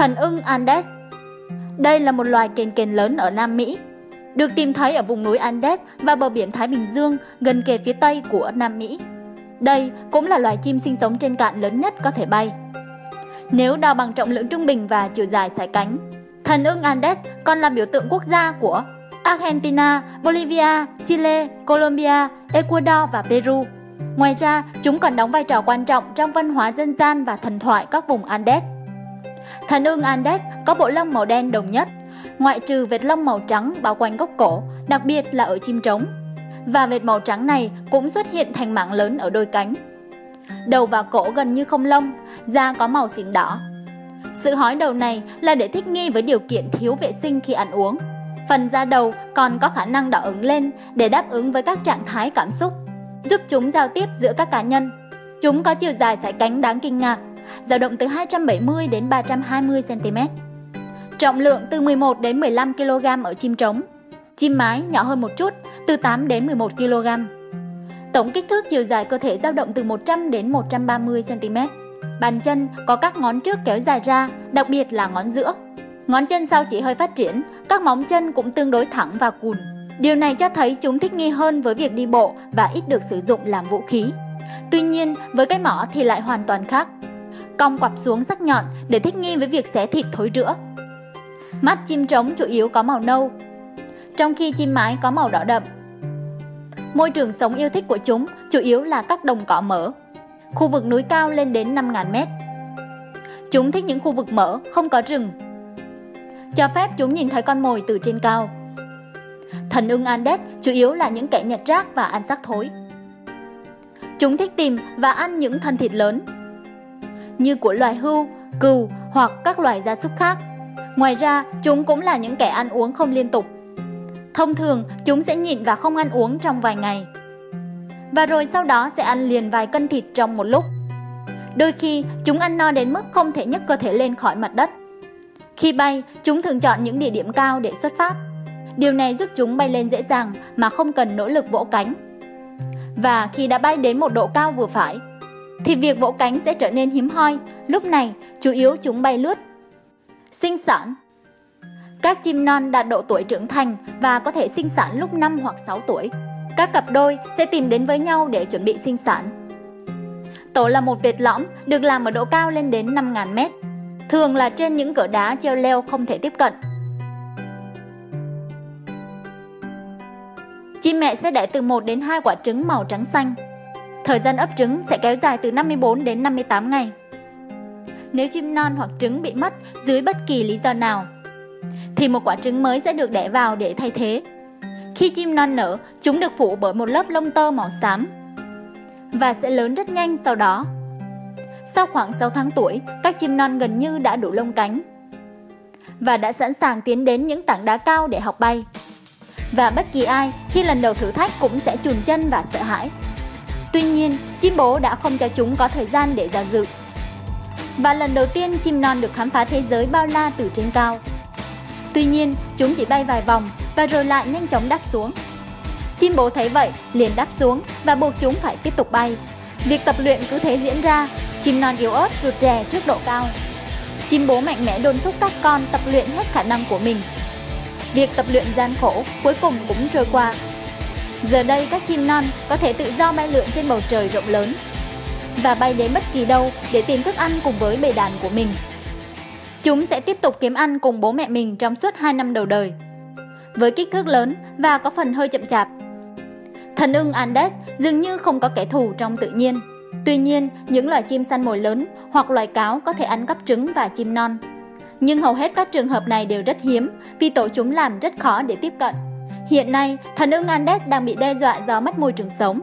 Thần ưng Andes Đây là một loài kền kền lớn ở Nam Mỹ, được tìm thấy ở vùng núi Andes và bờ biển Thái Bình Dương gần kề phía tây của Nam Mỹ. Đây cũng là loài chim sinh sống trên cạn lớn nhất có thể bay. Nếu đo bằng trọng lượng trung bình và chiều dài sải cánh, thần ưng Andes còn là biểu tượng quốc gia của Argentina, Bolivia, Chile, Colombia, Ecuador và Peru. Ngoài ra, chúng còn đóng vai trò quan trọng trong văn hóa dân gian và thần thoại các vùng Andes. Thần ưng Andes có bộ lông màu đen đồng nhất, ngoại trừ vệt lông màu trắng bao quanh gốc cổ, đặc biệt là ở chim trống. Và vệt màu trắng này cũng xuất hiện thành mảng lớn ở đôi cánh. Đầu và cổ gần như không lông, da có màu xỉn đỏ. Sự hói đầu này là để thích nghi với điều kiện thiếu vệ sinh khi ăn uống. Phần da đầu còn có khả năng đỏ ứng lên để đáp ứng với các trạng thái cảm xúc, giúp chúng giao tiếp giữa các cá nhân. Chúng có chiều dài sải cánh đáng kinh ngạc, dao động từ 270 đến 320 cm. Trọng lượng từ 11 đến 15 kg ở chim trống. Chim mái nhỏ hơn một chút, từ 8 đến 11 kg. Tổng kích thước chiều dài cơ thể dao động từ 100 đến 130 cm. Bàn chân có các ngón trước kéo dài ra, đặc biệt là ngón giữa. Ngón chân sau chỉ hơi phát triển, các móng chân cũng tương đối thẳng và cùn. Điều này cho thấy chúng thích nghi hơn với việc đi bộ và ít được sử dụng làm vũ khí. Tuy nhiên, với cái mỏ thì lại hoàn toàn khác. Cong quặp xuống sắc nhọn để thích nghi với việc xé thịt thối rữa. Mắt chim trống chủ yếu có màu nâu, trong khi chim mái có màu đỏ đậm. Môi trường sống yêu thích của chúng chủ yếu là các đồng cỏ mở, khu vực núi cao lên đến 5.000 mét. Chúng thích những khu vực mở, không có rừng, cho phép chúng nhìn thấy con mồi từ trên cao. Thần ưng Andes chủ yếu là những kẻ nhặt rác và ăn xác thối. Chúng thích tìm và ăn những thân thịt lớn, như của loài hưu, cừu hoặc các loài gia súc khác. Ngoài ra, chúng cũng là những kẻ ăn uống không liên tục. Thông thường, chúng sẽ nhịn và không ăn uống trong vài ngày. Và rồi sau đó sẽ ăn liền vài cân thịt trong một lúc. Đôi khi, chúng ăn no đến mức không thể nhấc cơ thể lên khỏi mặt đất. Khi bay, chúng thường chọn những địa điểm cao để xuất phát. Điều này giúp chúng bay lên dễ dàng mà không cần nỗ lực vỗ cánh. Và khi đã bay đến một độ cao vừa phải, thì việc vỗ cánh sẽ trở nên hiếm hoi. Lúc này, chủ yếu chúng bay lướt. Sinh sản Các chim non đạt độ tuổi trưởng thành và có thể sinh sản lúc 5 hoặc 6 tuổi. Các cặp đôi sẽ tìm đến với nhau để chuẩn bị sinh sản. Tổ là một vệt lõm được làm ở độ cao lên đến 5.000 mét thường là trên những cửa đá treo leo không thể tiếp cận. Chim mẹ sẽ đẻ từ 1 đến 2 quả trứng màu trắng xanh. Thời gian ấp trứng sẽ kéo dài từ 54 đến 58 ngày. Nếu chim non hoặc trứng bị mất dưới bất kỳ lý do nào, thì một quả trứng mới sẽ được đẻ vào để thay thế. Khi chim non nở, chúng được phủ bởi một lớp lông tơ màu xám và sẽ lớn rất nhanh sau đó. Sau khoảng 6 tháng tuổi, các chim non gần như đã đủ lông cánh và đã sẵn sàng tiến đến những tảng đá cao để học bay. Và bất kỳ ai khi lần đầu thử thách cũng sẽ chùn chân và sợ hãi. Tuy nhiên, chim bố đã không cho chúng có thời gian để ra dự. Và lần đầu tiên chim non được khám phá thế giới bao la từ trên cao. Tuy nhiên, chúng chỉ bay vài vòng và rồi lại nhanh chóng đáp xuống. Chim bố thấy vậy, liền đáp xuống và buộc chúng phải tiếp tục bay. Việc tập luyện cứ thế diễn ra Chim non yếu ớt rụt rè trước độ cao. Chim bố mạnh mẽ đôn thúc các con tập luyện hết khả năng của mình. Việc tập luyện gian khổ cuối cùng cũng trôi qua. Giờ đây các chim non có thể tự do bay lượn trên bầu trời rộng lớn và bay đến bất kỳ đâu để tìm thức ăn cùng với bầy đàn của mình. Chúng sẽ tiếp tục kiếm ăn cùng bố mẹ mình trong suốt 2 năm đầu đời. Với kích thước lớn và có phần hơi chậm chạp. Thần ưng Andes dường như không có kẻ thù trong tự nhiên. Tuy nhiên, những loài chim săn mồi lớn hoặc loài cáo có thể ăn cắp trứng và chim non. Nhưng hầu hết các trường hợp này đều rất hiếm vì tổ chúng làm rất khó để tiếp cận. Hiện nay, thần ưng Andes đang bị đe dọa do mất môi trường sống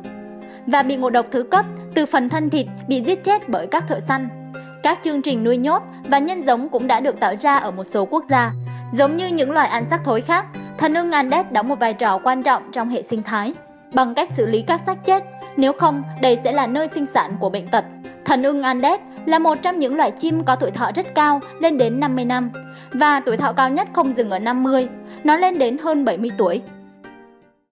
và bị ngộ độc thứ cấp từ phần thân thịt bị giết chết bởi các thợ săn. Các chương trình nuôi nhốt và nhân giống cũng đã được tạo ra ở một số quốc gia. Giống như những loài ăn xác thối khác, thần ưng Andes đóng một vai trò quan trọng trong hệ sinh thái bằng cách xử lý các xác chết nếu không, đây sẽ là nơi sinh sản của bệnh tật. Thần ưng Andes là một trong những loài chim có tuổi thọ rất cao, lên đến 50 năm. Và tuổi thọ cao nhất không dừng ở 50, nó lên đến hơn 70 tuổi.